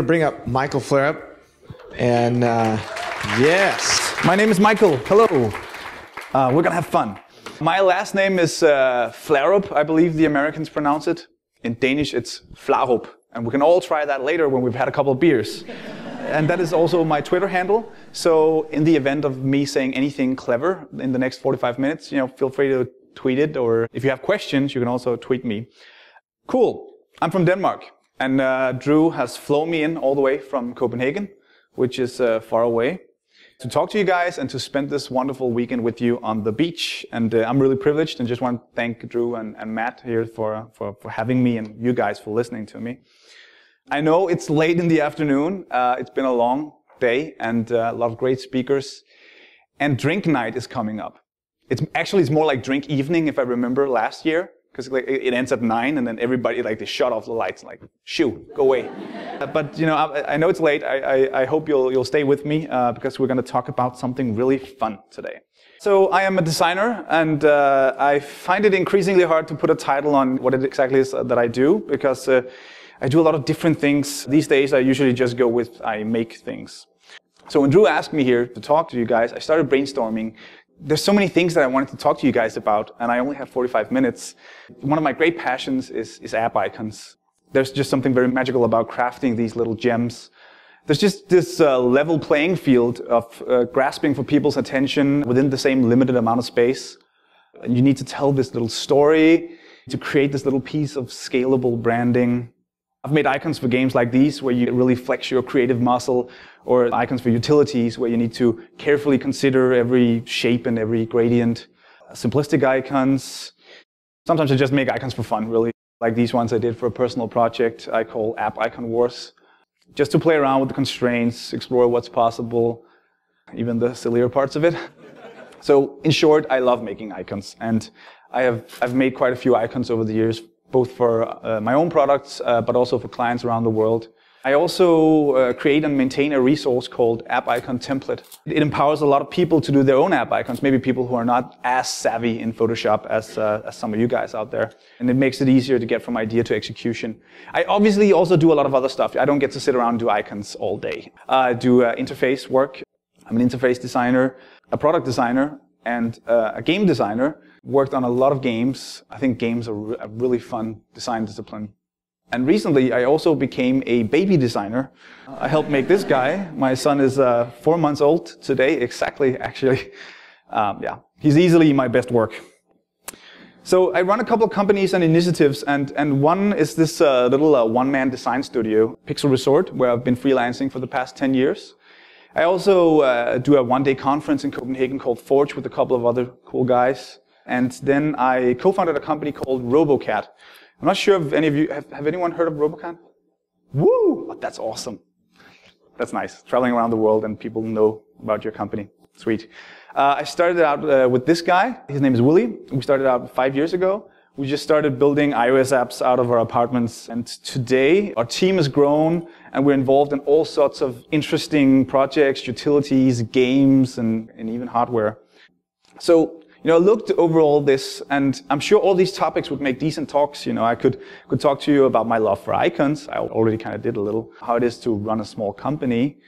To bring up Michael Flarup. And uh, yes. My name is Michael. Hello. Uh, we're going to have fun. My last name is uh, Flarup, I believe the Americans pronounce it. In Danish, it's Flarup. And we can all try that later when we've had a couple of beers. and that is also my Twitter handle. So in the event of me saying anything clever in the next 45 minutes, you know, feel free to tweet it. Or if you have questions, you can also tweet me. Cool. I'm from Denmark. And uh, Drew has flown me in all the way from Copenhagen, which is uh, far away, to talk to you guys and to spend this wonderful weekend with you on the beach. And uh, I'm really privileged and just want to thank Drew and, and Matt here for, for, for having me and you guys for listening to me. I know it's late in the afternoon. Uh, it's been a long day and uh, a lot of great speakers. And drink night is coming up. It's actually it's more like drink evening if I remember last year because like, it ends at nine and then everybody like they shut off the lights like shoo go away. uh, but you know I, I, know it's late. I, I, I, hope you'll you'll stay with me uh, because we're going to talk about something really fun today. So I am a designer and uh, I find it increasingly hard to put a title on what it exactly is that I do because uh, I do a lot of different things. These days, I usually just go with I make things. So when Drew asked me here to talk to you guys, I started brainstorming. There's so many things that I wanted to talk to you guys about, and I only have 45 minutes. One of my great passions is, is app icons. There's just something very magical about crafting these little gems. There's just this uh, level playing field of uh, grasping for people's attention within the same limited amount of space. You need to tell this little story to create this little piece of scalable branding I've made icons for games like these where you really flex your creative muscle or icons for utilities where you need to carefully consider every shape and every gradient. Simplistic icons. Sometimes I just make icons for fun, really. Like these ones I did for a personal project I call App Icon Wars. Just to play around with the constraints, explore what's possible, even the sillier parts of it. So in short, I love making icons and I have, I've made quite a few icons over the years both for uh, my own products, uh, but also for clients around the world. I also uh, create and maintain a resource called App Icon Template. It empowers a lot of people to do their own app icons, maybe people who are not as savvy in Photoshop as, uh, as some of you guys out there. And it makes it easier to get from idea to execution. I obviously also do a lot of other stuff. I don't get to sit around and do icons all day. I do uh, interface work. I'm an interface designer, a product designer, and uh, a game designer worked on a lot of games. I think games are a really fun design discipline. And recently, I also became a baby designer. I helped make this guy. My son is uh, four months old today, exactly, actually. Um, yeah, he's easily my best work. So I run a couple of companies and initiatives, and, and one is this uh, little uh, one-man design studio, Pixel Resort, where I've been freelancing for the past 10 years. I also uh, do a one-day conference in Copenhagen called Forge with a couple of other cool guys. And then I co-founded a company called RoboCat. I'm not sure if any of you, have, have anyone heard of RoboCat? Woo! Oh, that's awesome. That's nice. Traveling around the world and people know about your company. Sweet. Uh, I started out uh, with this guy. His name is Willie. We started out five years ago. We just started building iOS apps out of our apartments. And today, our team has grown and we're involved in all sorts of interesting projects, utilities, games, and, and even hardware. So you know, I looked over all this, and I'm sure all these topics would make decent talks. You know, I could could talk to you about my love for icons. I already kind of did a little. How it is to run a small company,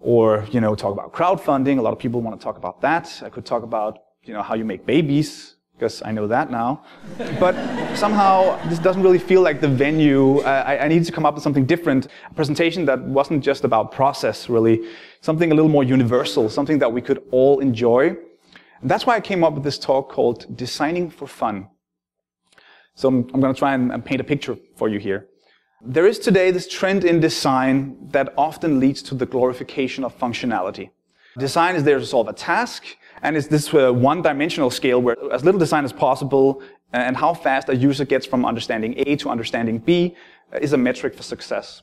or you know, talk about crowdfunding. A lot of people want to talk about that. I could talk about you know how you make babies because I know that now. but somehow this doesn't really feel like the venue. I, I needed to come up with something different, a presentation that wasn't just about process, really, something a little more universal, something that we could all enjoy. And that's why I came up with this talk called Designing for Fun. So I'm, I'm going to try and, paint a picture for you here. There is today this trend in design that often leads to the glorification of functionality. Design is there to solve a task, and it's this uh, one-dimensional scale where as little design as possible and how fast a user gets from understanding A to understanding B uh, is a metric for success.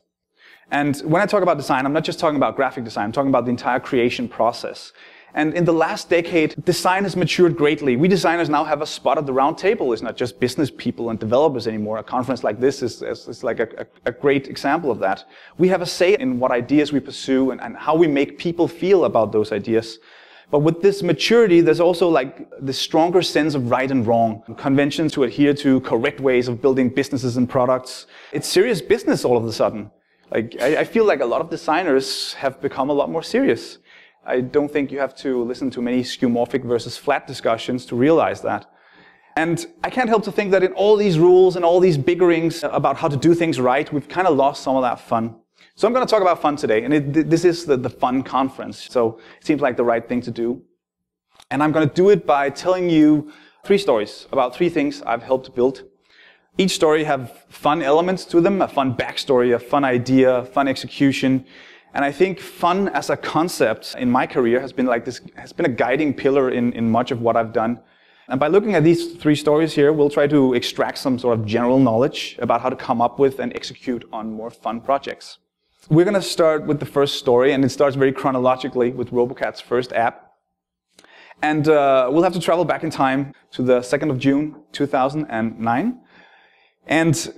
And when I talk about design, I'm not just talking about graphic design, I'm talking about the entire creation process. And in the last decade, design has matured greatly. We designers now have a spot at the round table. It's not just business people and developers anymore. A conference like this is, is, is like a, a, great example of that. We have a say in what ideas we pursue and, and how we make people feel about those ideas. But with this maturity, there's also like the stronger sense of right and wrong, conventions to adhere to correct ways of building businesses and products. It's serious business all of a sudden. Like, I, I feel like a lot of designers have become a lot more serious. I don't think you have to listen to many skeuomorphic versus flat discussions to realize that. And I can't help to think that in all these rules and all these biggerings about how to do things right, we've kind of lost some of that fun. So I'm going to talk about fun today, and it, this is the, the fun conference, so it seems like the right thing to do. And I'm going to do it by telling you three stories about three things I've helped build. Each story have fun elements to them, a fun backstory, a fun idea, fun execution. And I think fun as a concept in my career has been like this, has been a guiding pillar in, in much of what I've done. And by looking at these three stories here, we'll try to extract some sort of general knowledge about how to come up with and execute on more fun projects. We're going to start with the first story, and it starts very chronologically with Robocat's first app. And uh, we'll have to travel back in time to the 2nd of June, 2009. And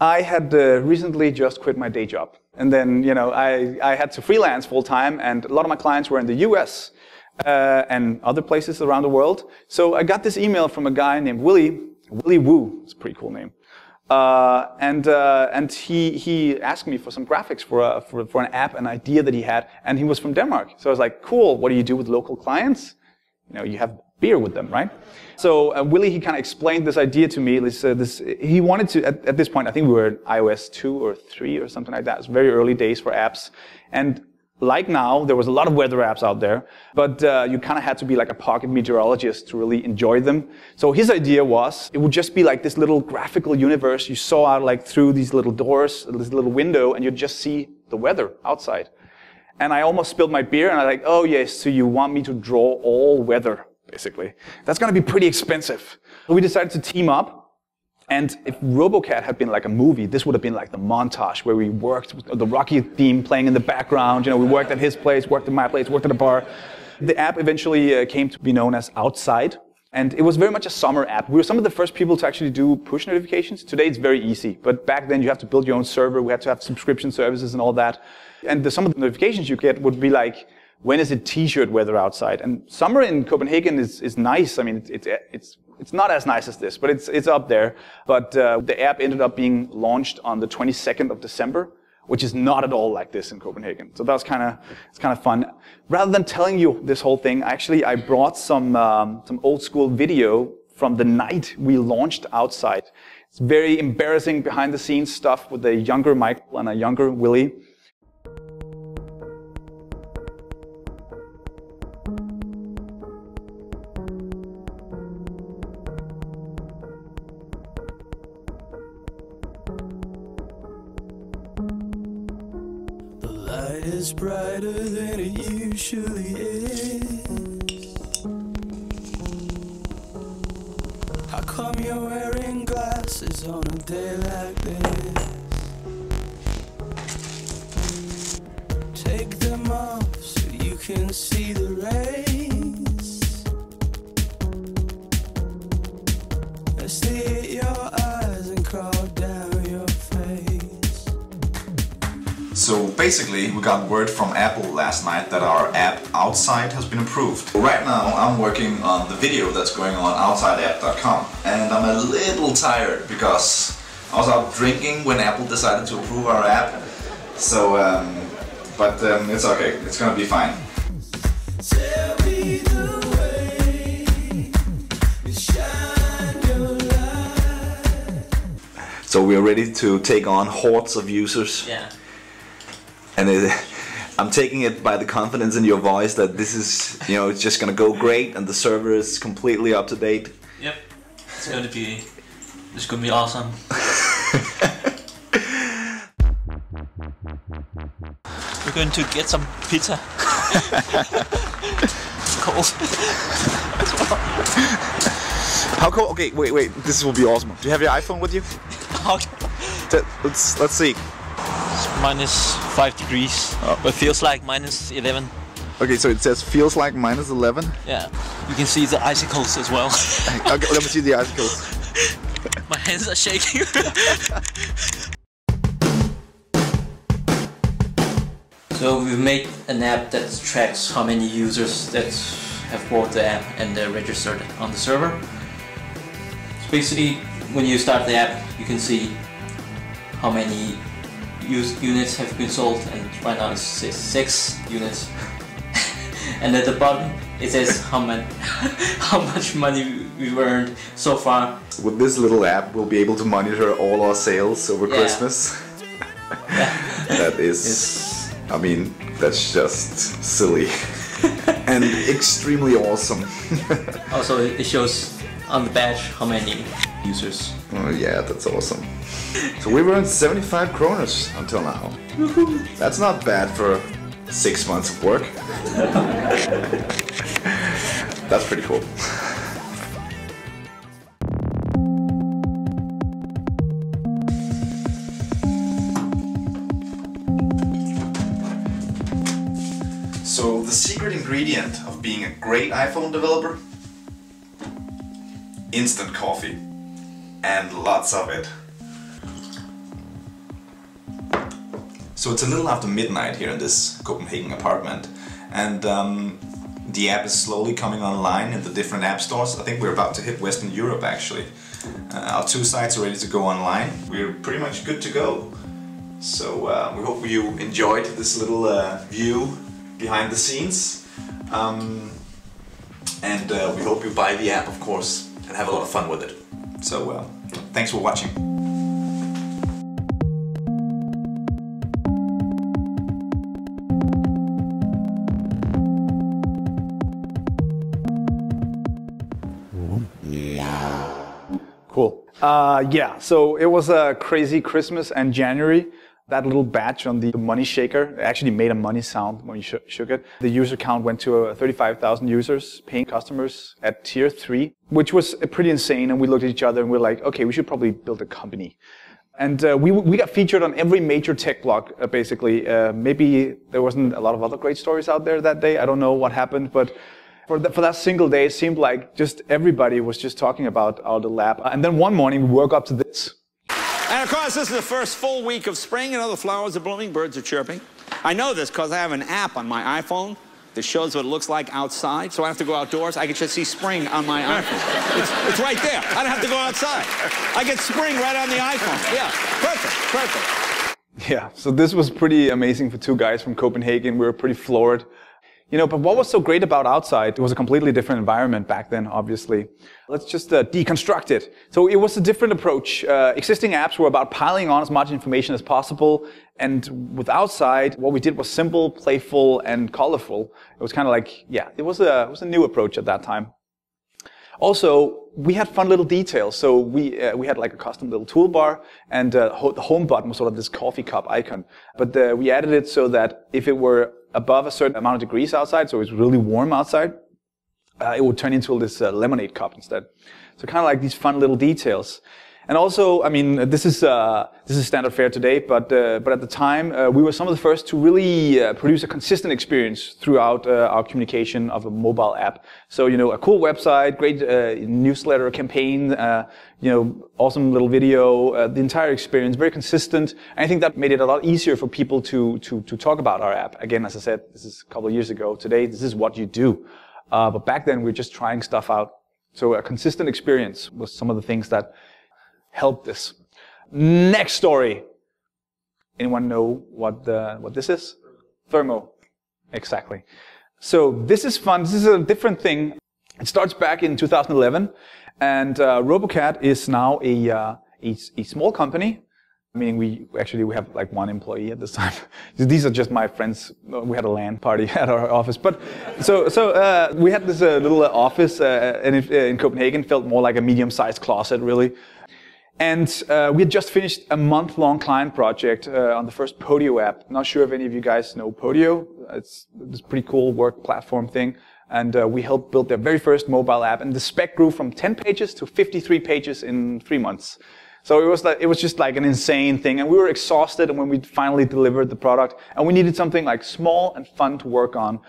I had uh, recently just quit my day job. And then, you know, I, I had to freelance full time, and a lot of my clients were in the US uh, and other places around the world. So I got this email from a guy named Willie, Willie Wu, it's a pretty cool name. Uh, and uh, and he he asked me for some graphics for a, for for an app, an idea that he had, and he was from Denmark. So I was like, cool. What do you do with local clients? You know, you have beer with them, right? So uh, Willie, he kind of explained this idea to me. This, uh, this, he wanted to, at, at, this point, I think we were at iOS 2 or 3 or something like that. It's very early days for apps. And like now, there was a lot of weather apps out there, but uh, you kind of had to be like a pocket meteorologist to really enjoy them. So his idea was it would just be like this little graphical universe you saw out like through these little doors, this little window, and you'd just see the weather outside. And I almost spilled my beer, and I like, oh yes, so you want me to draw all weather, basically. That's going to be pretty expensive. So we decided to team up and if Robocat had been like a movie, this would have been like the montage where we worked the Rocky theme playing in the background. You know, we worked at his place, worked at my place, worked at a bar. The app eventually uh, came to be known as Outside. And it was very much a summer app. We were some of the first people to actually do push notifications. Today it's very easy, but back then you have to build your own server. We had to have subscription services and all that. And the, some of the notifications you get would be like, when is it t-shirt weather outside? And summer in Copenhagen is, is nice. I mean, it's, it's, it's it's not as nice as this, but it's, it's up there. But uh, the app ended up being launched on the 22nd of December, which is not at all like this in Copenhagen. So that was kind of it's kind of fun. Rather than telling you this whole thing, actually I brought some um, some old school video from the night we launched outside. It's very embarrassing behind the scenes stuff with a younger Michael and a younger Willie. Is brighter than it usually is. How come you're wearing glasses on a day like this? Take them off so you can see the rays. Basically, we got word from Apple last night that our app Outside has been approved. Right now, I'm working on the video that's going on outsideapp.com and I'm a little tired because I was out drinking when Apple decided to approve our app. So, um, but um, it's okay, it's gonna be fine. So we're ready to take on hordes of users. Yeah and it, I'm taking it by the confidence in your voice that this is, you know, it's just gonna go great, and the server is completely up to date. Yep, it's going to be, it's going to be awesome. We're going to get some pizza. cold. How cold? Okay, wait, wait. This will be awesome. Do you have your iPhone with you? Okay. Let's let's see. It's minus 5 degrees, oh. but feels like minus 11. Okay, so it says feels like minus 11? Yeah, you can see the icicles as well. okay, let me see the icicles. My hands are shaking. so we've made an app that tracks how many users that have bought the app and they're registered on the server. So basically, when you start the app, you can see how many units have been sold, and right now it says six units. and at the bottom it says how much how much money we've earned so far. With this little app, we'll be able to monitor all our sales over Yeah. Christmas. that is, It's I mean, that's just silly and extremely awesome. also it shows on the badge how many users. Oh yeah, that's awesome. So we've earned 75 kroners until now. That's not bad for six months of work. That's pretty cool. So the secret ingredient of being a great iPhone developer? Instant coffee. And lots of it. So it's a little after midnight here in this Copenhagen apartment, and um, the app is slowly coming online in the different app stores. I think we're about to hit Western Europe actually. Uh, our two sites are ready to go online. We're pretty much good to go. So uh, we hope you enjoyed this little uh, view behind the scenes. Um, and uh, we hope you buy the app, of course, and have a lot of fun with it. So uh, thanks for watching. Uh, yeah, so it was a crazy Christmas and January. That little batch on the money shaker actually made a money sound when you sh- shook it. The user count went to uh, 35,000 users, paying customers at tier three, which was uh, pretty insane. And we looked at each other and we are like, okay, we should probably build a company. And uh, we, we got featured on every major tech blog, uh, basically. Uh, maybe there wasn't a lot of other great stories out there that day. I don't know what happened, but for, the, for that single day, it seemed like just everybody was just talking about our app. And then one morning, we woke up to this. And of course, this is the first full week of spring. and know, the flowers are blooming, birds are chirping. I know this because I have an app on my iPhone that shows what it looks like outside. So I have to go outdoors. I can just see spring on my iPhone. It's, it's right there. I don't have to go outside. I get spring right on the iPhone. Yeah, perfect, perfect. Yeah, so this was pretty amazing for two guys from Copenhagen. We were pretty floored. You know, but what was so great about outside? It was a completely different environment back then, obviously. Let's just uh, deconstruct it. So it was a different approach. Uh, existing apps were about piling on as much information as possible. And with outside, what we did was simple, playful, and colorful. It was kind of like, yeah, it was a, it was a new approach at that time. Also, we had fun little details. So we uh, we had like a custom little toolbar, and uh, ho- the home button was sort of this coffee cup icon. But uh, we added it so that if it were above a certain amount of degrees outside, so it's really warm outside, uh, it would turn into this uh, lemonade cup instead. So kind of like these fun little details. And also, I mean, this is uh, this is standard fare today, but uh, but at the time, uh, we were some of the first to really uh, produce a consistent experience throughout uh, our communication of a mobile app. So you know, a cool website, great uh, newsletter campaign, you know, awesome little video, the entire experience very consistent. And I think that made it a lot easier for people to to to talk about our app. Again, as I said, this is a couple of years ago. Today, this is what you do. Uh, but back then, we were just trying stuff out. So a consistent experience was some of the things that helped this. Next story. Anyone know what the, what this is? Thermo. Exactly. So this is fun. This is a different thing. It starts back in 2011, and uh, RoboCat is now a, uh, a a small company. Meaning we actually we have like one employee at this time. These are just my friends. We had a LAN party at our office, but so so uh, we had this uh, little office, uh, in Copenhagen felt more like a medium-sized closet, really. And uh, we had just finished a month-long client project uh, on the first Podio app. Not sure if any of you guys know Podio. It's this pretty cool work platform thing. And uh, we helped build their very first mobile app. And the spec grew from 10 pages to 53 pages in three months. So it was like, it was just like an insane thing. And we were exhausted and when we finally delivered the product. And we needed something like small and fun to work on.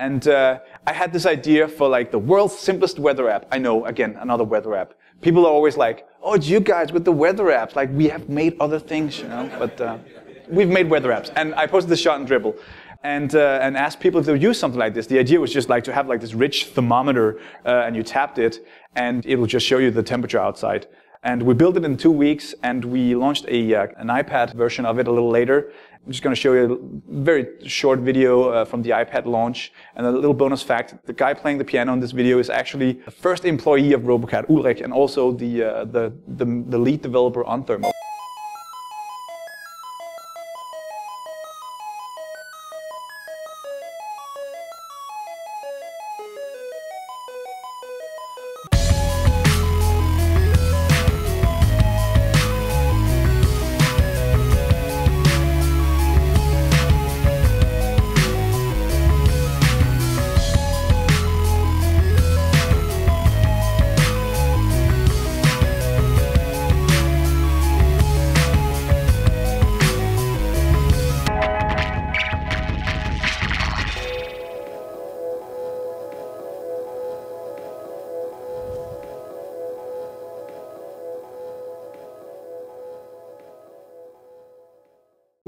And uh, I had this idea for like the world's simplest weather app. I know, again, another weather app. People are always like, oh, it's you guys with the weather apps. Like, we have made other things, you know, but uh, we've made weather apps. And I posted this shot and Dribbble and, uh, and asked people to use something like this. The idea was just like to have like this rich thermometer uh, and you tapped it and it will just show you the temperature outside. And we built it in two weeks, and we launched a, uh, an iPad version of it a little later. I'm just going to show you a very short video uh, from the iPad launch. And a little bonus fact, the guy playing the piano in this video is actually the first employee of Robocat, Ulrich, and also the, uh, the, the, the lead developer on Thermo.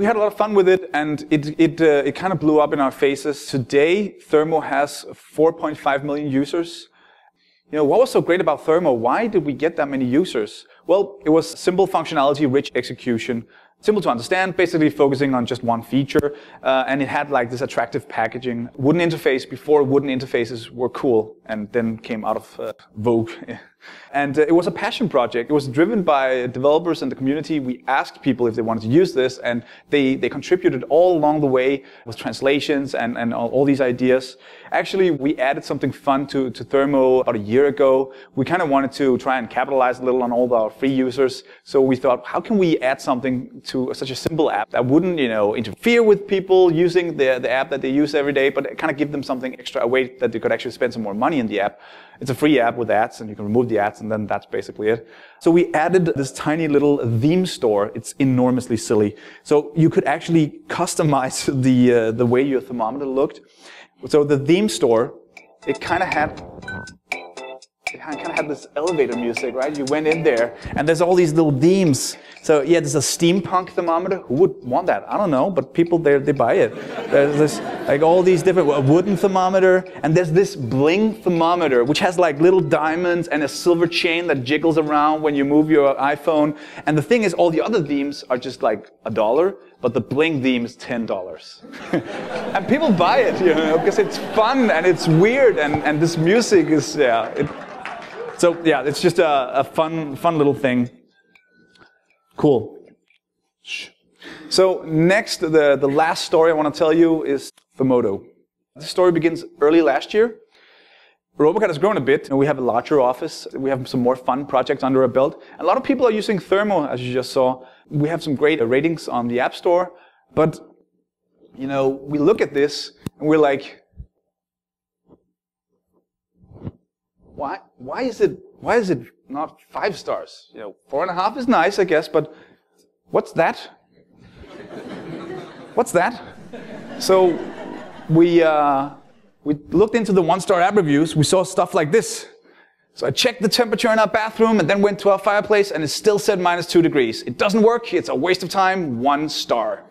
We had a lot of fun with it, and it it uh, it kind of blew up in our faces. Today, Thermo has 4.5 million users. You know, what was so great about Thermo? Why did we get that many users? Well, it was simple functionality, rich execution, simple to understand, basically focusing on just one feature, uh, and it had like this attractive packaging. Wooden interface before wooden interfaces were cool, and then came out of uh, vogue. And uh, it was a passion project. It was driven by developers and the community. We asked people if they wanted to use this, and they, they contributed all along the way with translations and, and all, all these ideas. Actually, we added something fun to, to Thermo about a year ago. We kind of wanted to try and capitalize a little on all our free users. So we thought, how can we add something to such a simple app that wouldn't, you know, interfere with people using the, the app that they use every day, but kind of give them something extra, a way that they could actually spend some more money in the app. It's a free app with ads, and you can remove the ads, and then that's basically it. So we added this tiny little theme store. It's enormously silly. So you could actually customize the uh, the way your thermometer looked. So the theme store, it kind of had kind of had this elevator music, right? You went in there, and there's all these little themes. So yeah, there's a steampunk thermometer. Who would want that? I don't know, but people there they buy it. There's this like all these different wooden thermometer, and there's this bling thermometer which has like little diamonds and a silver chain that jiggles around when you move your iPhone. And the thing is, all the other themes are just like a dollar, but the bling theme is ten dollars. and people buy it, you know, because it's fun and it's weird, and and this music is yeah. It, so yeah, it's just a, a fun, fun little thing. Cool. So next, the, the last story I want to tell you is Thermodo. The story begins early last year. Robocat has grown a bit. And we have a larger office. We have some more fun projects under our belt. A lot of people are using Thermo, as you just saw. We have some great ratings on the App Store. But, you know, we look at this and we're like, why why is it why is it not five stars? You know, four and a half is nice, I guess, but what's that? what's that? So we uh, we looked into the one-star app reviews. We saw stuff like this. So I checked the temperature in our bathroom and then went to our fireplace, and it still said minus two degrees. It doesn't work. It's a waste of time. One star.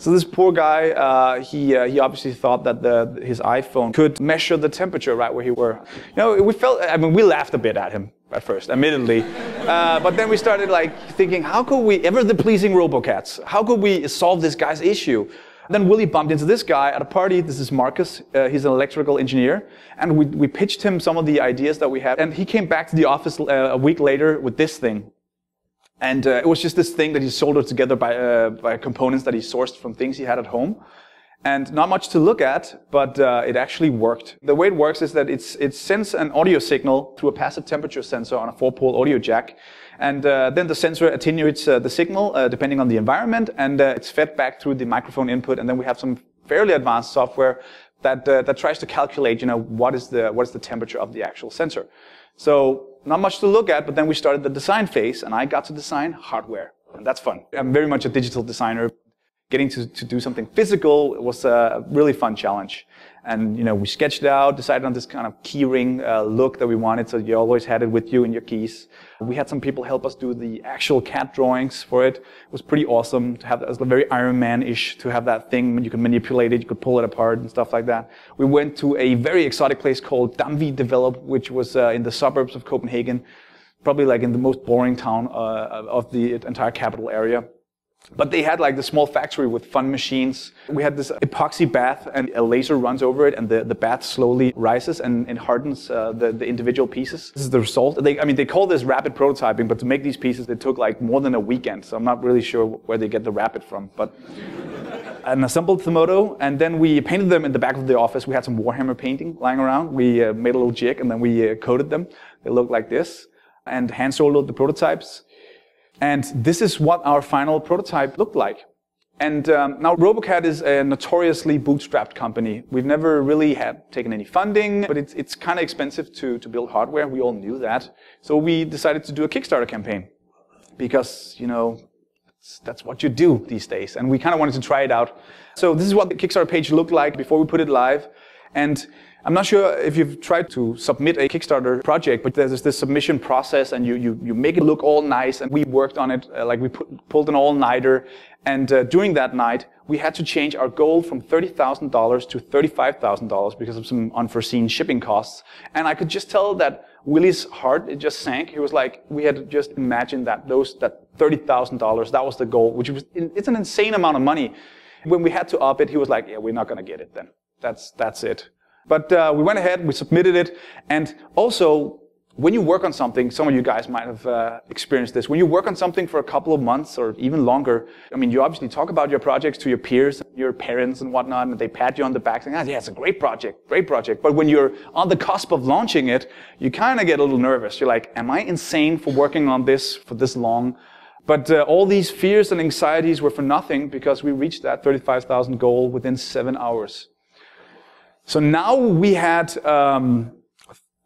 So this poor guy, uh, he, uh, he obviously thought that the, his iPhone could measure the temperature right where he were. You know, we felt, I mean, we laughed a bit at him at first, admittedly. Uh, but then we started like thinking, how could we, ever the pleasing Robocats, how could we solve this guy's issue? Then Willie bumped into this guy at a party. This is Marcus. Uh, he's an electrical engineer. And we, we pitched him some of the ideas that we had. And he came back to the office uh, a week later with this thing. And uh, it was just this thing that he soldered together by, uh, by components that he sourced from things he had at home. And not much to look at, but uh, it actually worked. The way it works is that it's, it sends an audio signal through a passive temperature sensor on a four-pole audio jack. And uh, then the sensor attenuates uh, the signal uh, depending on the environment, and it's fed back through the microphone input. And then we have some fairly advanced software that, that tries to calculate, you know, what is the, what is the temperature of the actual sensor. So not much to look at, but then we started the design phase and I got to design hardware. And that's fun. I'm very much a digital designer. Getting to, to do something physical was a really fun challenge. And, you know, we sketched it out, decided on this kind of keyring uh, look that we wanted, so you always had it with you in your keys. We had some people help us do the actual cat drawings for it. It was pretty awesome to have that. It was very Iron Man-ish to have that thing you could manipulate it, you could pull it apart and stuff like that. We went to a very exotic place called Damvi Develop, which was uh, in the suburbs of Copenhagen. probably like in the most boring town uh, of the entire capital area. But they had like the small factory with fun machines. We had this epoxy bath and a laser runs over it and the, the bath slowly rises and, and hardens uh, the, the individual pieces. This is the result. They, I mean, they call this rapid prototyping, but to make these pieces, it took like more than a weekend. So I'm not really sure where they get the rapid from. But an assembled Thermodo, and then we painted them in the back of the office. We had some Warhammer painting lying around. We uh, made a little jig and then we uh, coated them. They look like this and hand soldered the prototypes. And this is what our final prototype looked like. And um, now RoboCat is a notoriously bootstrapped company. We've never really had taken any funding, but it's, it's kind of expensive to, to build hardware. We all knew that. So we decided to do a Kickstarter campaign because, you know, that's what you do these days. And we kind of wanted to try it out. So this is what the Kickstarter page looked like before we put it live. And I'm not sure if you've tried to submit a Kickstarter project, but there's this submission process and you, you, you make it look all nice. And we worked on it, uh, like we put, pulled an all-nighter. And uh, during that night, we had to change our goal from $30,000 to $35,000 because of some unforeseen shipping costs. And I could just tell that Willie's heart, it just sank. He was like, we had just imagined that those, that $30,000, that was the goal, which was, it's an insane amount of money. When we had to up it, he was like, yeah, we're not going to get it then. That's, that's it. But uh, we went ahead, we submitted it, and also when you work on something, some of you guys might have uh, experienced this. When you work on something for a couple of months or even longer, I mean, you obviously talk about your projects to your peers, your parents and whatnot, and they pat you on the back saying, ah, yeah, it's a great project, great project. But when you're on the cusp of launching it, you kind of get a little nervous. You're like, am I insane for working on this for this long? But uh, all these fears and anxieties were for nothing because we reached that 35,000 goal within seven hours. So now we had um,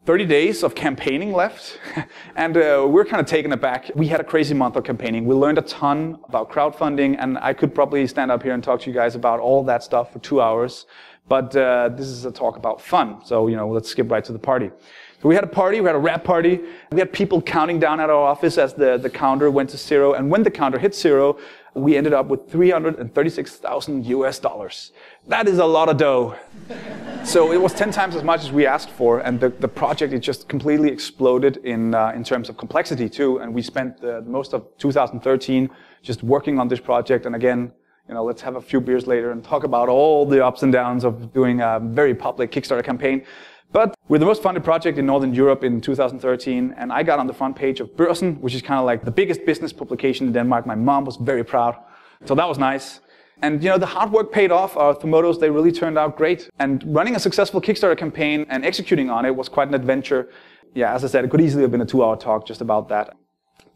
30 days of campaigning left, and uh, we're kind of taken aback. We had a crazy month of campaigning. We learned a ton about crowdfunding, and I could probably stand up here and talk to you guys about all that stuff for two hours. But uh, this is a talk about fun, so you know, let's skip right to the party. So we had a party, we had a wrap party. We had people counting down at our office as the, the counter went to zero. And when the counter hit zero, we ended up with 336,000 US dollars. That is a lot of dough. so it was 10 times as much as we asked for, and the, the project it just completely exploded in, uh, in terms of complexity too. And we spent uh, most of 2013 just working on this project. And again, you know, let's have a few beers later and talk about all the ups and downs of doing a very public Kickstarter campaign. But we're the most funded project in Northern Europe in 2013, and I got on the front page of Børsen, which is kind of like the biggest business publication in Denmark. My mom was very proud. So that was nice. And you know, the hard work paid off. Uh, Our Thermodos, they really turned out great. And running a successful Kickstarter campaign and executing on it was quite an adventure. Yeah, as I said, it could easily have been a two-hour talk just about that.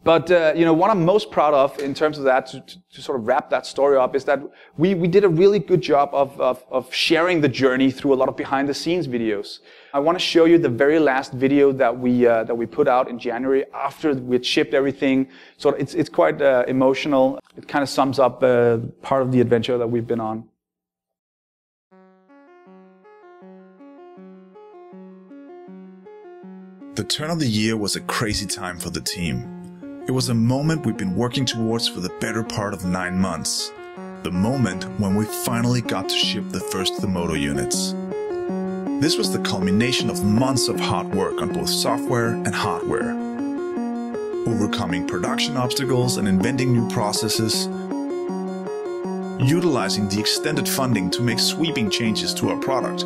But uh, you know, what I'm most proud of in terms of that, to, to, to, sort of wrap that story up, is that we, we did a really good job of, of, of sharing the journey through a lot of behind-the-scenes videos. I want to show you the very last video that we uh, that we put out in January after we had shipped everything. So it's it's quite uh, emotional. It kind of sums up uh, part of the adventure that we've been on. The turn of the year was a crazy time for the team. It was a moment we've been working towards for the better part of nine months. The moment when we finally got to ship the first Thermodo units. This was the culmination of months of hard work on both software and hardware. Overcoming production obstacles and inventing new processes. Utilizing the extended funding to make sweeping changes to our product.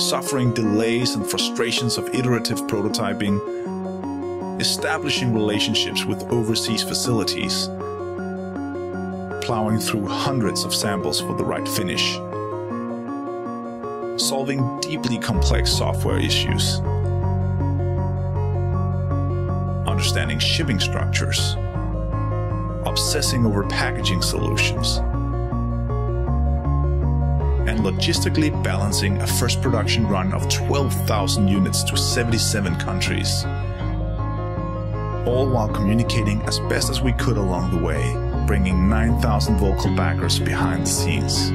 Suffering delays and frustrations of iterative prototyping establishing relationships with overseas facilities, plowing through hundreds of samples for the right finish, solving deeply complex software issues, understanding shipping structures, obsessing over packaging solutions, and logistically balancing a first production run of 12,000 units to 77 countries all while communicating as best as we could along the way, bringing 9,000 vocal backers behind the scenes.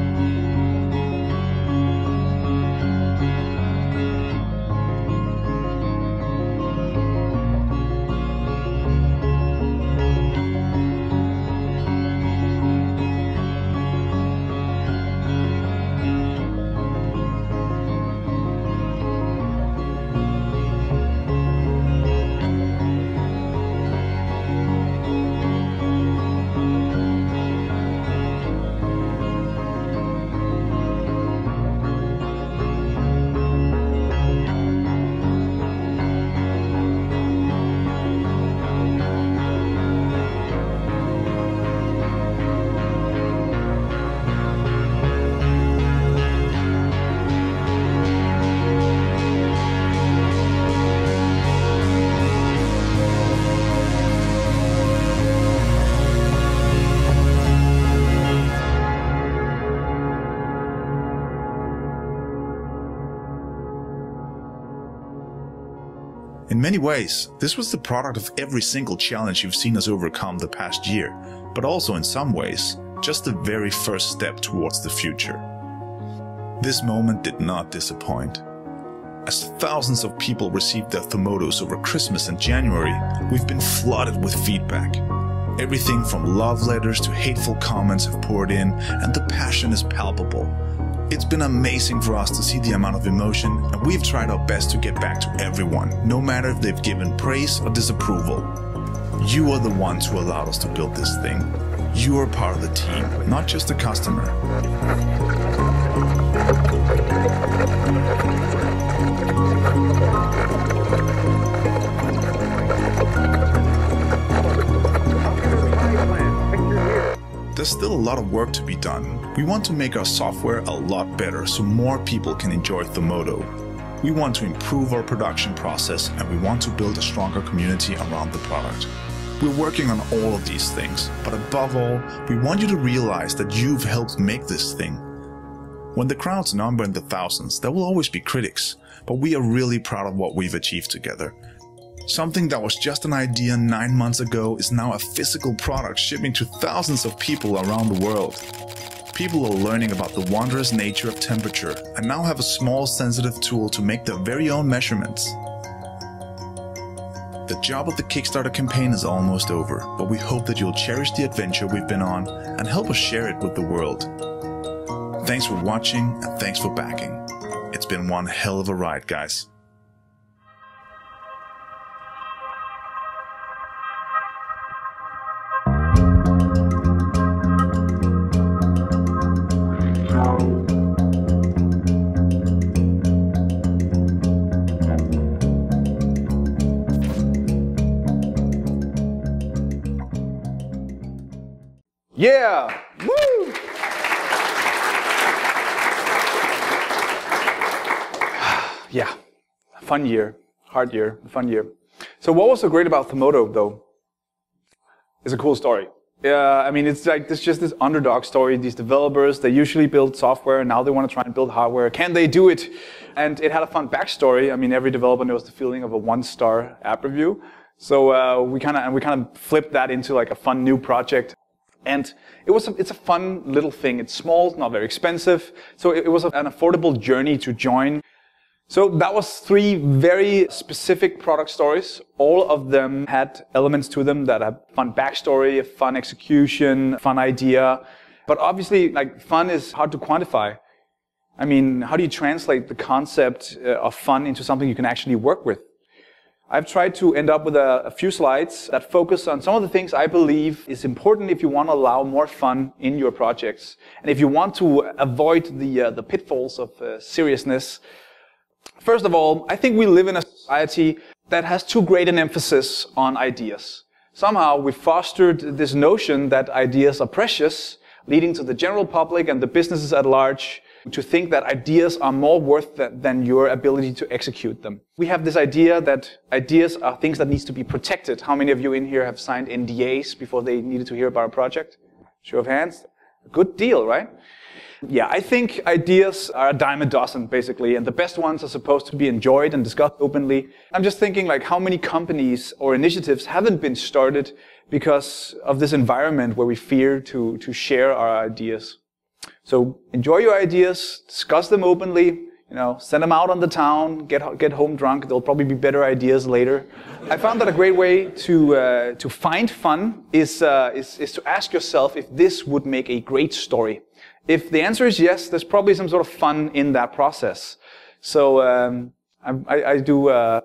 In many ways, this was the product of every single challenge you've seen us overcome the past year, but also in some ways, just the very first step towards the future. This moment did not disappoint. As thousands of people received their Thermodos over Christmas and January, we've been flooded with feedback. Everything from love letters to hateful comments have poured in, and the passion is palpable. It's been amazing for us to see the amount of emotion, and we've tried our best to get back to everyone, no matter if they've given praise or disapproval. You are the ones who allowed us to build this thing. You are part of the team, not just a customer. There's still a lot of work to be done. We want to make our software a lot better so more people can enjoy Thermodo. We want to improve our production process and we want to build a stronger community around the product. We're working on all of these things, but above all, we want you to realize that you've helped make this thing. When the crowds number in the thousands, there will always be critics, but we are really proud of what we've achieved together. Something that was just an idea nine months ago is now a physical product shipping to thousands of people around the world. People are learning about the wondrous nature of temperature and now have a small sensitive tool to make their very own measurements. The job of the Kickstarter campaign is almost over, but we hope that you'll cherish the adventure we've been on and help us share it with the world. Thanks for watching and thanks for backing. It's been one hell of a ride, guys. Fun year, hard year, fun year. So what was so great about Thermodo though? It's a cool story. Yeah, I mean, it's like it's just this underdog story. These developers, they usually build software, and now they want to try and build hardware. Can they do it? And it had a fun backstory. I mean, every developer knows the feeling of a one-star app review. So uh, we kind of and we kind of flipped that into like a fun new project. And it was a, it's a fun little thing. It's small, not very expensive. So it, it was an affordable journey to join. So that was three very specific product stories. All of them had elements to them that had fun backstory, fun execution, fun idea. But obviously, like fun is hard to quantify. I mean, how do you translate the concept uh, of fun into something you can actually work with? I've tried to end up with a, a, few slides that focus on some of the things I believe is important if you want to allow more fun in your projects. And if you want to avoid the, uh, the pitfalls of uh, seriousness. First of all, I think we live in a society that has too great an emphasis on ideas. Somehow we fostered this notion that ideas are precious, leading to the general public and the businesses at large to think that ideas are more worth than your ability to execute them. We have this idea that ideas are things that needs to be protected. How many of you in here have signed NDAs before they needed to hear about a project? Show of hands. Good deal, right? Yeah, I think ideas are a dime a dozen, basically, and the best ones are supposed to be enjoyed and discussed openly. I'm just thinking like how many companies or initiatives haven't been started because of this environment where we fear to, to share our ideas. So enjoy your ideas, discuss them openly, you know, send them out on the town, get, get home drunk. There'll probably be better ideas later. I found that a great way to, uh, to find fun is, uh, is, is to ask yourself if this would make a great story. If the answer is yes, there's probably some sort of fun in that process. So um, I, I, do, uh,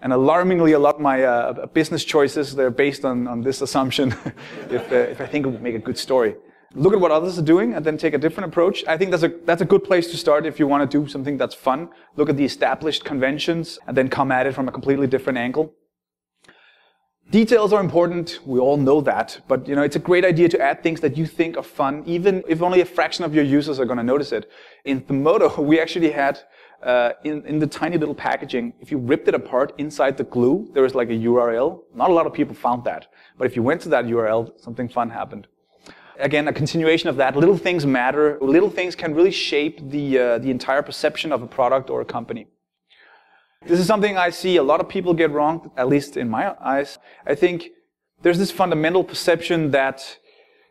and alarmingly, a lot of my uh, business choices they're based on, on this assumption. if, uh, if I think it would make a good story look at what others are doing and then take a different approach. I think that's a, that's a good place to start if you want to do something that's fun. Look at the established conventions and then come at it from a completely different angle. Details are important, we all know that, but you know, it's a great idea to add things that you think are fun, even if only a fraction of your users are going to notice it. In Thermodo, we actually had, uh, in, in the tiny little packaging, if you ripped it apart inside the glue, there was like a URL. Not a lot of people found that, but if you went to that URL, something fun happened again, a continuation of that. Little things matter. Little things can really shape the, uh, the entire perception of a product or a company. This is something I see a lot of people get wrong, at least in my eyes. I think there's this fundamental perception that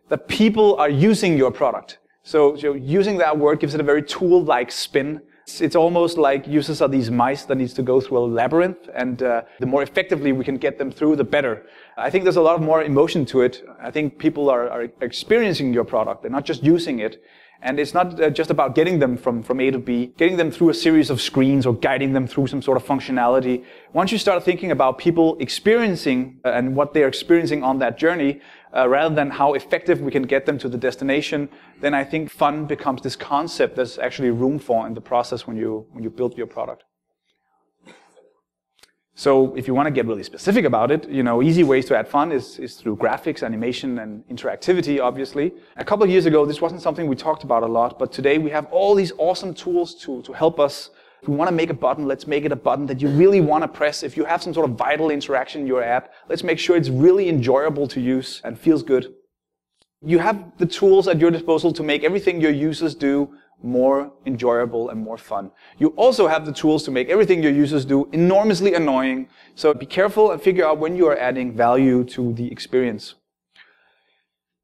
that people are using your product. So, so using that word gives it a very tool-like spin. It's, it's, almost like users are these mice that needs to go through a labyrinth, and uh, the more effectively we can get them through, the better. I think there's a lot of more emotion to it. I think people are, are experiencing your product; they're not just using it. And it's not uh, just about getting them from, from A to B, getting them through a series of screens or guiding them through some sort of functionality. Once you start thinking about people experiencing uh, and what they're experiencing on that journey, uh, rather than how effective we can get them to the destination, then I think fun becomes this concept there's actually room for in the process when you, when you build your product. So if you want to get really specific about it, you know, easy ways to add fun is, is through graphics, animation, and interactivity, obviously. A couple of years ago, this wasn't something we talked about a lot, but today we have all these awesome tools to, to help us. If we want to make a button, let's make it a button that you really want to press. If you have some sort of vital interaction in your app, let's make sure it's really enjoyable to use and feels good. You have the tools at your disposal to make everything your users do more enjoyable and more fun. You also have the tools to make everything your users do enormously annoying. So be careful and figure out when you are adding value to the experience.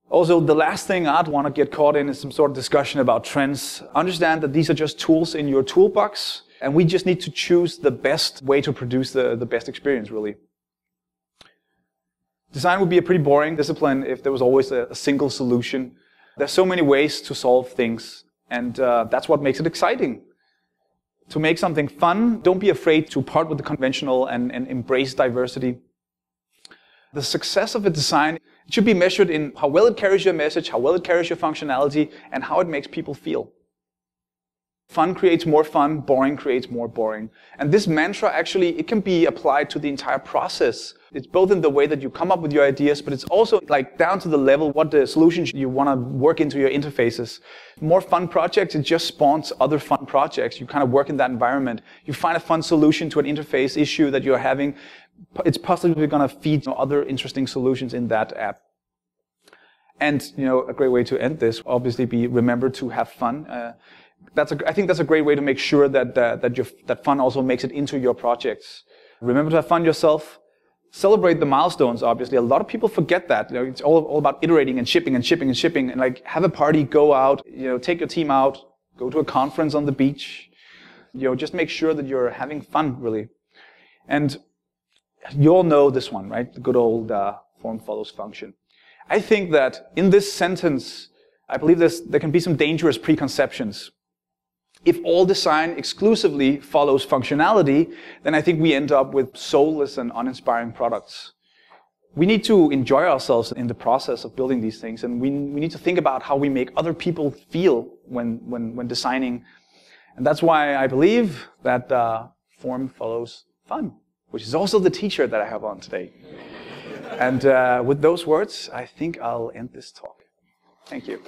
Also, the last thing I'd want to get caught in is some sort of discussion about trends. Understand that these are just tools in your toolbox, and we just need to choose the best way to produce the, the best experience, really. Design would be a pretty boring discipline if there was always a, a single solution. There's so many ways to solve things. And uh, that's what makes it exciting. To make something fun, don't be afraid to part with the conventional and, and embrace diversity. The success of a design should be measured in how well it carries your message, how well it carries your functionality, and how it makes people feel. Fun creates more fun, boring creates more boring. And this mantra actually, it can be applied to the entire process. It's both in the way that you come up with your ideas, but it's also like down to the level what the solutions you want to work into your interfaces. More fun projects, it just spawns other fun projects. You kind of work in that environment. You find a fun solution to an interface issue that you're having. It's possibly going to feed other interesting solutions in that app. And, you know, a great way to end this, obviously be remember to have fun. Uh, that's a, I think that's a great way to make sure that, that, your, that fun also makes it into your projects. Remember to have fun yourself. Celebrate the milestones, obviously. A lot of people forget that. You know, it's all, all about iterating and shipping and shipping and shipping. And like, have a party, go out, you know, take your team out, go to a conference on the beach. You know, just make sure that you're having fun, really. And you all know this one, right? The good old uh, form follows function. I think that in this sentence, I believe there can be some dangerous preconceptions if all design exclusively follows functionality, then I think we end up with soulless and uninspiring products. We need to enjoy ourselves in the process of building these things, and we, we need to think about how we make other people feel when, when, when designing. And that's why I believe that uh, form follows fun, which is also the t-shirt that I have on today. and uh, with those words, I think I'll end this talk. Thank you.